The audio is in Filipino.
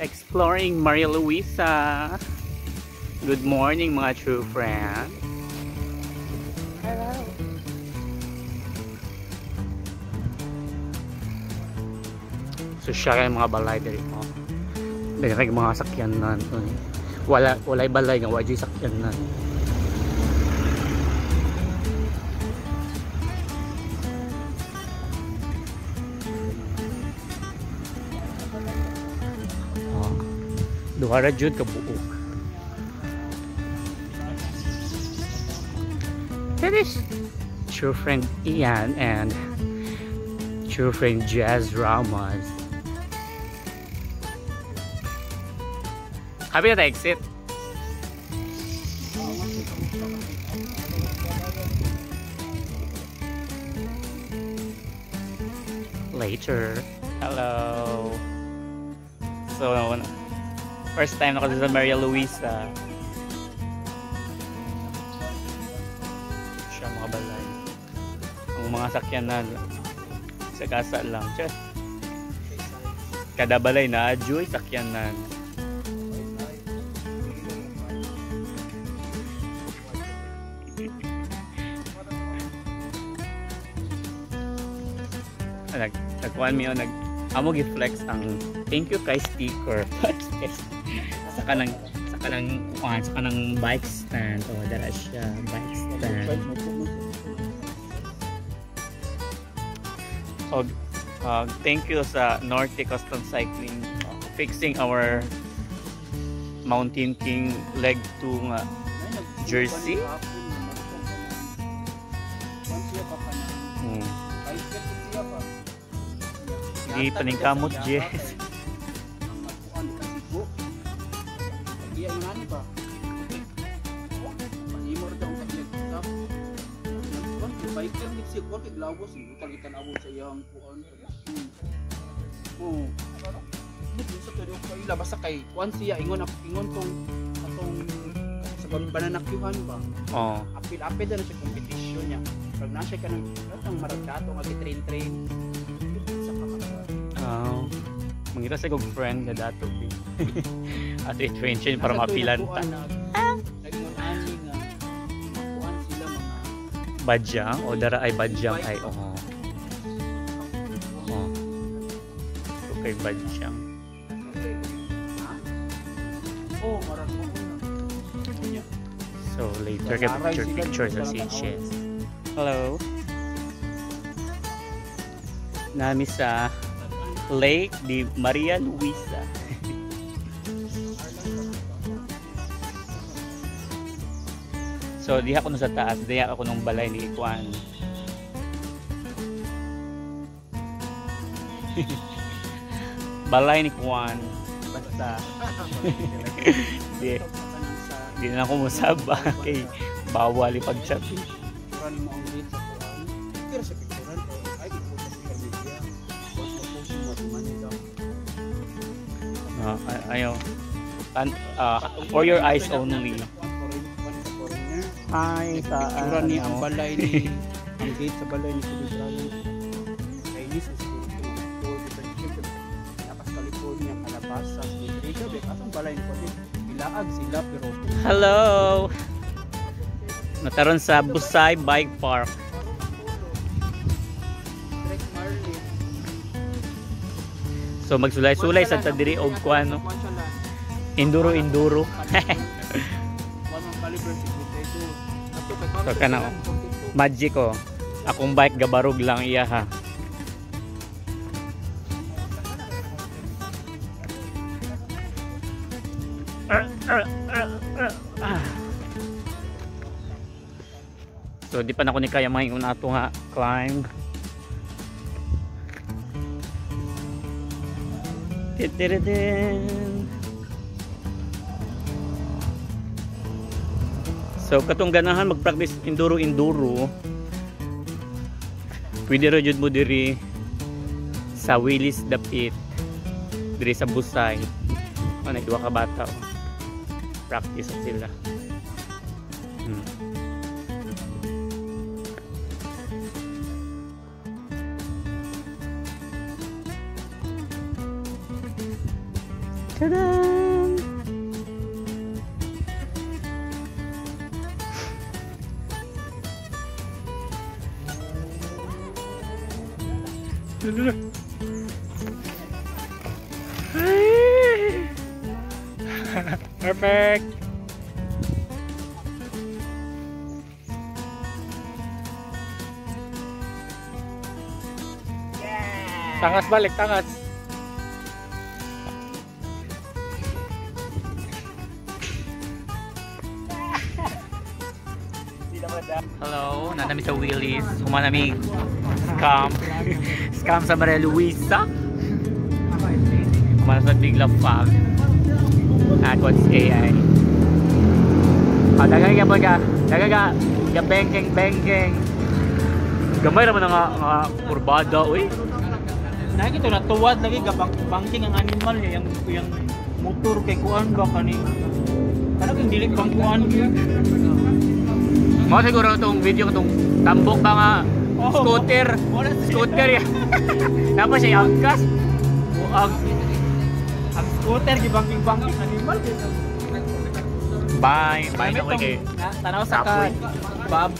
exploring Maria Luisa. Good morning mga true friends. Hello. So siya kay mga balay diri mo. Kay mga sakyan nan. Wala walay balay nga wa sakyan nan. 200 jud ka buok. That is true friend Ian and true friend Jazz Ramos. Happy to exit. Later. Hello. So first time ako sa Maria Luisa. Siya mga balay. Ang mga sakyanan sa kasa lang. Tiyan. Kada balay na adjoy sakyanan. nag nagkuhan mi nag amo gi-flex ang thank you kay sticker sa kanang sa kanang kuhan sa kanang bike stand oh dara siya bike stand oh uh, thank you sa Norte Custom Cycling uh, fixing our Mountain King leg 2 nga jersey hmm. Di paningkamot, Jess. Biker ni si kon kay glawos ni utang itan abot sa iyang kuan. Oh. Dito sa pero ko ila basta kay kuan siya ingon ingon tong atong sa bananakyuhan ba. Oh. Apil-apil na siya competition niya. Pag na siya kanang katang maragdato nga train-train. Sa kamakawan. Oh. Mangita sa kong friend na dato. At i-train siya para mapilanta. Naging Badyang o dara ay badyang ay oo. Oh. So kay badyang. Oh, marag mo na. So later kay picture picture sa si Jess. Hello. Nami sa Lake di Maria Luisa. so diha ko na sa taas, diha ako nung balay ni Ikwan. balay ni Kwan. Basta. di, di na ako musaba kay bawal ipag-chat. Picturean mo ang sa kuan. Pero sa picturean ko, ay po sa social media. Mo post mo sa Manila. Ah, ay- ayaw. Tan- ah, for your eyes only. Hi, sa Picturean ni ang ano. balay ni ang gate sa balay ni Brian. Chinese is tour different chicken. Napas California, Calabasas, Rodrigo, bet asang balay ni. Ilaag sila pero Hello! Nataron sa Busay Bike Park. So magsulay-sulay sa tadiri og kuano. Enduro enduro. So, kana, oh. Magic ko. Akong bike gabarog lang iya ha. So di pa na ko ni kaya una ato nga climb. Titiridin. So katong ganahan mag-practice enduro enduro. Pwede ra jud mo diri sa Willis Dapit diri sa Busay. Ano duha ka bata. oh. Practice sila. Hmm. Perfect! Tangas balik, tangas. Hello, nanami sa Willy's. Humanami scam. scam sa Maria Luisa. Humana sa Big Love Fam. At what's AI? Ah, dagay ka ba ka? Dagay ka? Ka bengkeng bengkeng. Gamay naman nga nga kurbada, uy. Nakikita na tuwad lagi gabang banking ang animal niya yang yang motor kay kuan ba kani. Kana kung dili bang kuan yun. Mo siguro itong video itong tambok ba nga Oh, scooter. Scooter ya. Tapos siya angkas. Ang Ang scooter gibangking banking animal. bye. Bye na kay Tanaw sa ka. Bob